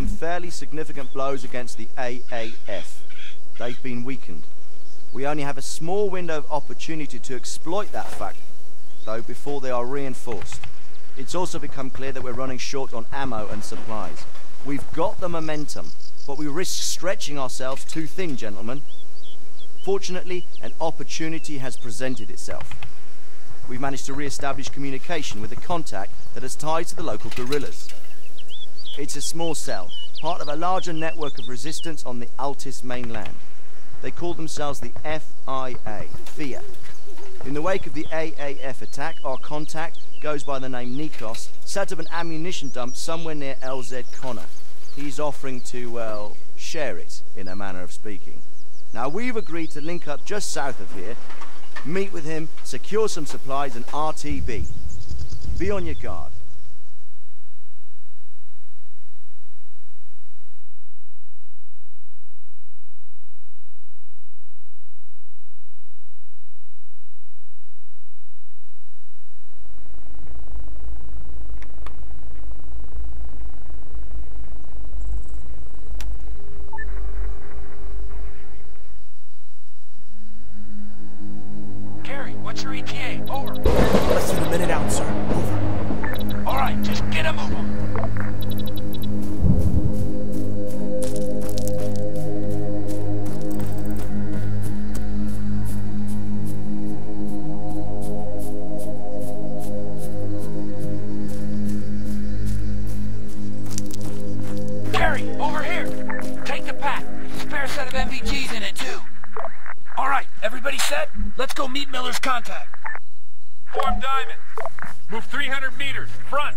some fairly significant blows against the AAF. They've been weakened. We only have a small window of opportunity to exploit that fact, though, before they are reinforced. It's also become clear that we're running short on ammo and supplies. We've got the momentum, but we risk stretching ourselves too thin, gentlemen. Fortunately, an opportunity has presented itself. We've managed to re-establish communication with a contact that has ties to the local guerrillas. It's a small cell, part of a larger network of resistance on the Altis mainland. They call themselves the FIA, FIA. In the wake of the AAF attack, our contact goes by the name Nikos, set up an ammunition dump somewhere near LZ Connor. He's offering to, well, share it, in a manner of speaking. Now, we've agreed to link up just south of here, meet with him, secure some supplies, and RTB. Be on your guard. Let's go meet Miller's contact. Form diamond. Move 300 meters. Front.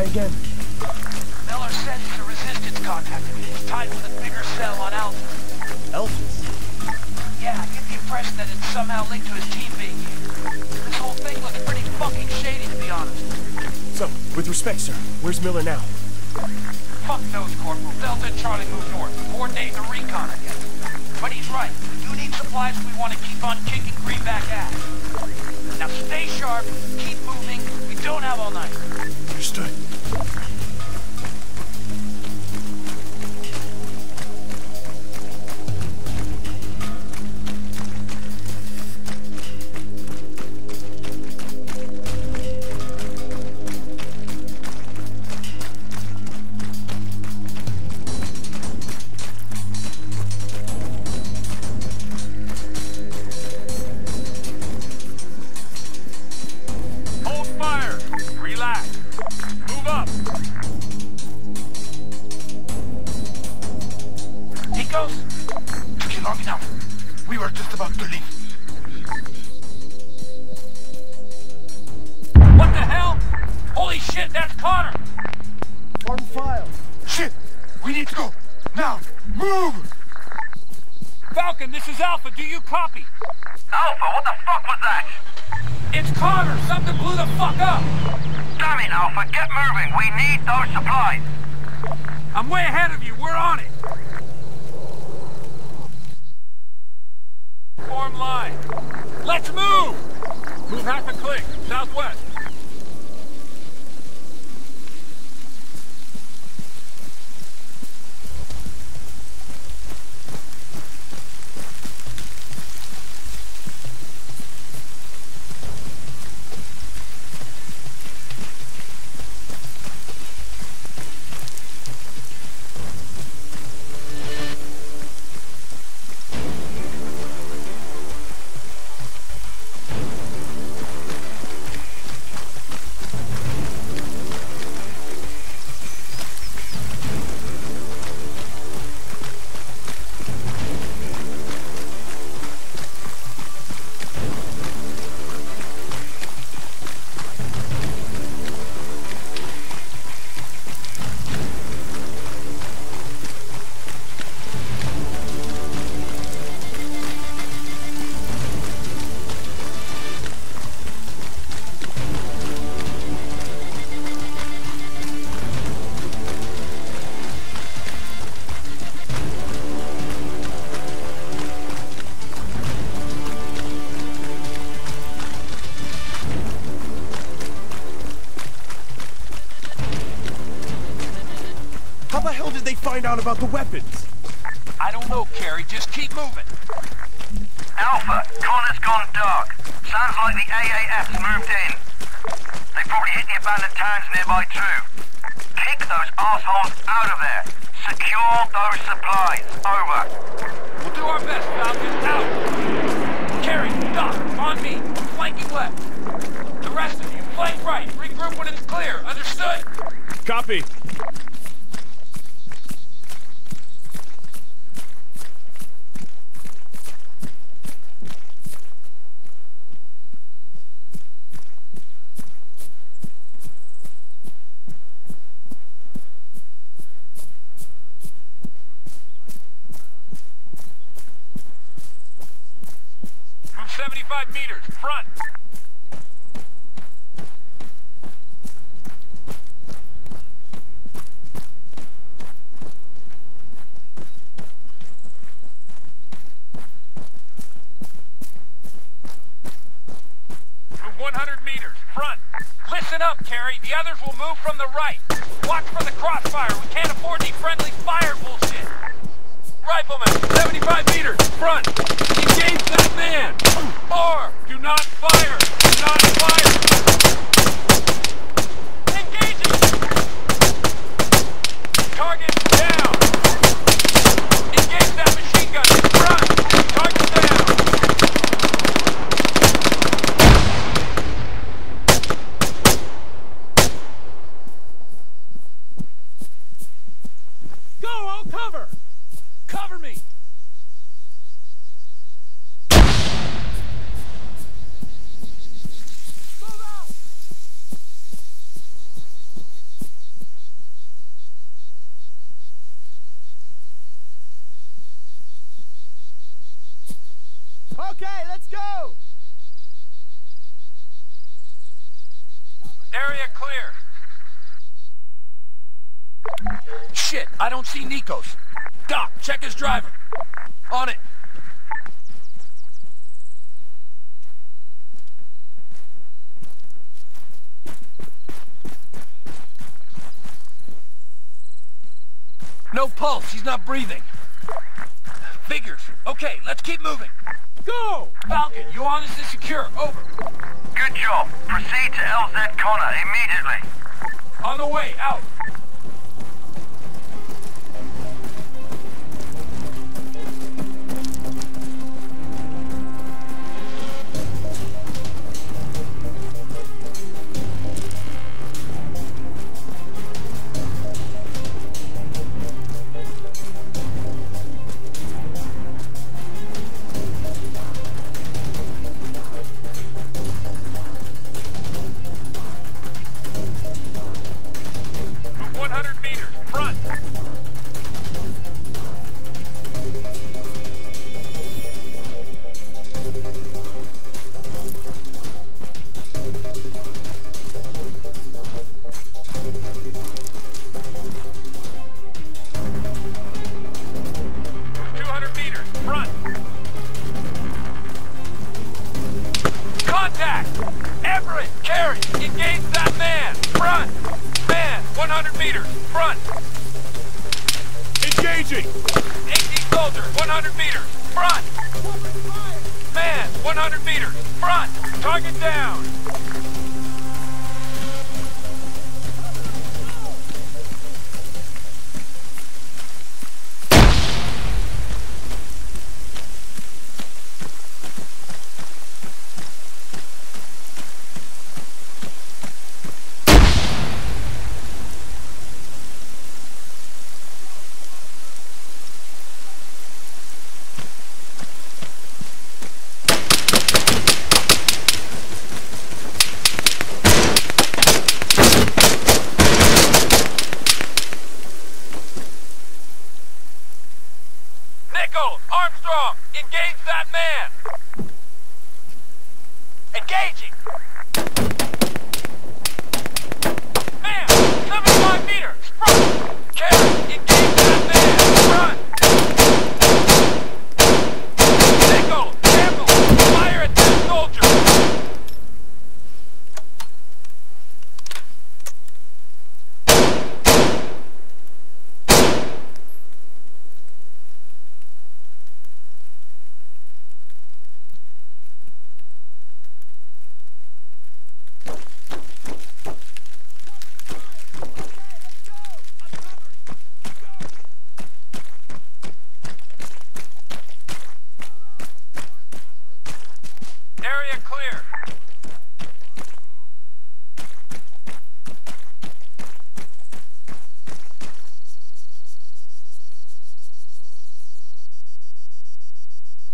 This Nikos guy again? Miller said it's a resistance contact. It's tied with a bigger cell on Alpha. Elvis. Yeah, I get the impression that it's somehow linked to his team being here. This whole thing looks pretty fucking shady, to be honest. So, with respect, sir, where's Miller now? Fuck knows, Corporal. Delta and Charlie move north. Coordinating a recon, I guess. But he's right. We do need supplies if we want to keep on kicking Greenback ass. Now stay sharp, keep moving. We don't have all night. Understood. Moving. We need those supplies. I'm way ahead of you. We're on it. Form line. Let's move! Move half a click. Southwest. The hell did they find out about the weapons? I don't know, Kerry. Just keep moving. Alpha, Connor's gone dark. Sounds like the AAF's moved in. They probably hit the abandoned towns nearby too. Kick those assholes out of there. Secure those supplies. Over. We'll do our best, Falcon. Out! Kerry, Doc, on me. Flanking left. The rest of you, flank right. Regroup when it's clear. Understood? Copy. Move 75 meters. Front. Move 100 meters. Front. Listen up, Kerry. The others will move from the right. Watch for the crossfire. We can't afford any friendly fire bullshit. Rifleman, 75 meters. Front. Engage that man. Four. Not fire. Do not fire. Engaging. Target down. Engage that machine gun. Front. Target down. Go, I'll cover! Cover me. Move out! Okay, let's go! Area clear. Shit, I don't see Nikos. Doc, check his driver. On it. No pulse, he's not breathing. Figures. Okay, let's keep moving. Go! Falcon, you on this is secure. Over. Good job. Proceed to LZ Connor immediately. On the way, out. Down! Armstrong! Engage that man! Engaging! Man! 75 meters! Front! Kerry! Engage that man! Front! Nichols! Campbell! Fire at that soldier!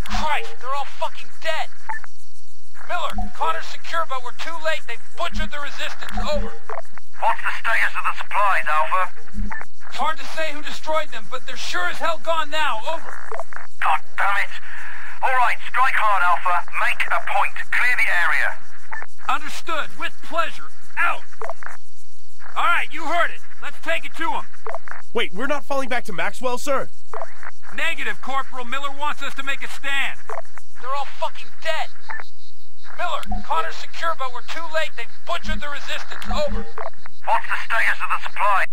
Christ, they're all fucking dead. Miller, Connor's secure, but we're too late. They've butchered the resistance. Over. What's the status of the supplies, Alpha? It's hard to say who destroyed them, but they're sure as hell gone now. Over. God damn it. All right, strike hard, Alpha. Make a point. Clear the area. Understood. With pleasure. Out. All right, you heard it. Let's take it to them. Wait, we're not falling back to Maxwell, sir? Negative, Corporal. Miller wants us to make a stand. They're all fucking dead. Miller, Connor's secure, but we're too late. They've butchered the resistance. Over. What's the status of the supplies?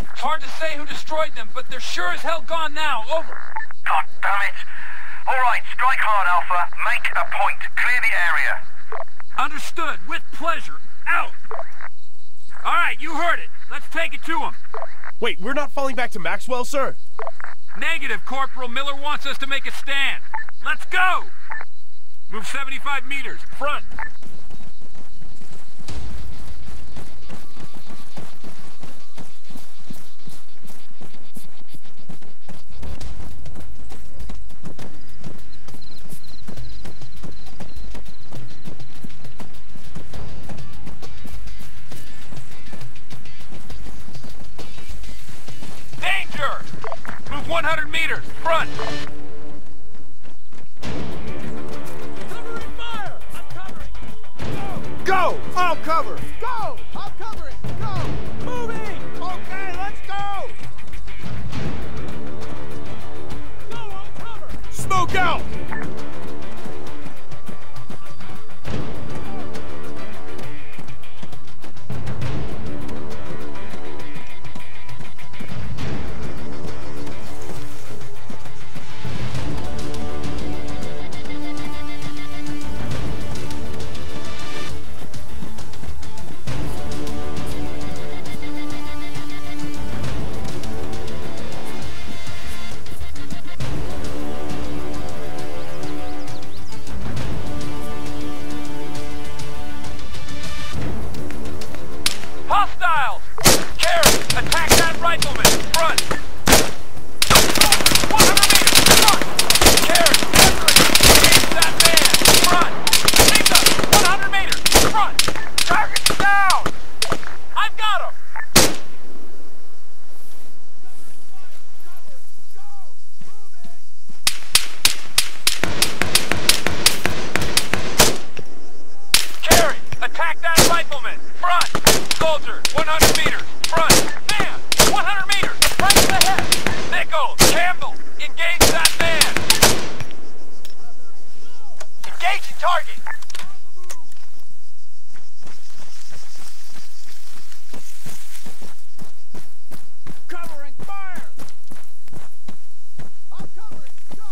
It's hard to say who destroyed them, but they're sure as hell gone now. Over. God damn it. All right, strike hard, Alpha. Make a point. Clear the area. Understood. With pleasure. Out. All right, you heard it. Let's take it to them. Wait, we're not falling back to Maxwell, sir? Negative, Corporal. Miller wants us to make a stand. Let's go! Move 75 meters. Front. 100 meters. Front. Covering fire! I'm covering! Go! Go! I'll cover! Go! I'll cover it! Go! Hostiles! Kerry! Attack that rifleman! Front! 100 meters! Front! Kerry! Everett! Engage that man! Front! Lisa! 100 meters! Front! Target's down! I've got him! Kerry! Attack that rifleman! Front! Soldier! 100 meters! Front! Man! 100 meters! Right in the head! Nichols! Campbell! Engage that man! Engaging target! Covering fire! I'll cover it! Go!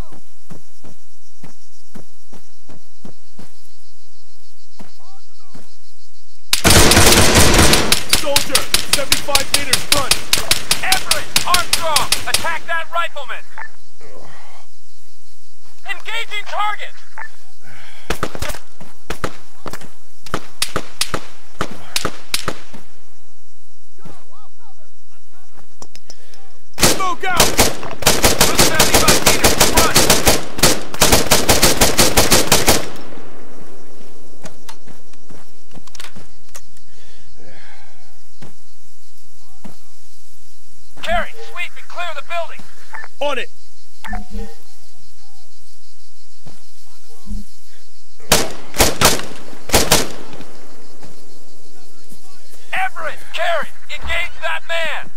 On the move! Soldier! 75 meters front! Everett! Armstrong! Attack that rifleman! Engaging target! Go! I'll cover! Smoke out! 75 meters! Front! Kerry! Sweep and clear the building! On it! Everett! Kerry! Engage that man!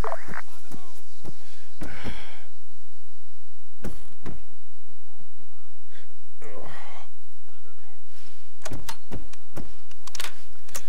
Engaging! I'll cover it! Go! Moving! Okay, let's go! Cover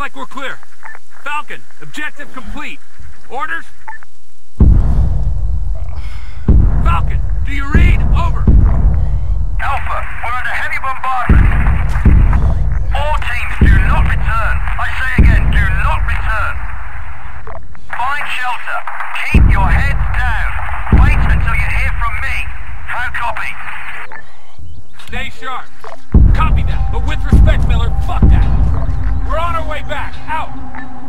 like we're clear. Falcon, objective complete. Orders? Falcon, do you read? Over. Alpha, we're under heavy bombardment. All teams do not return. I say again, do not return. Find shelter. Keep your heads down. Wait until you hear from me. How copy? Stay sharp. Copy that, but with respect, Miller, fuck that. We're on our way back. Out.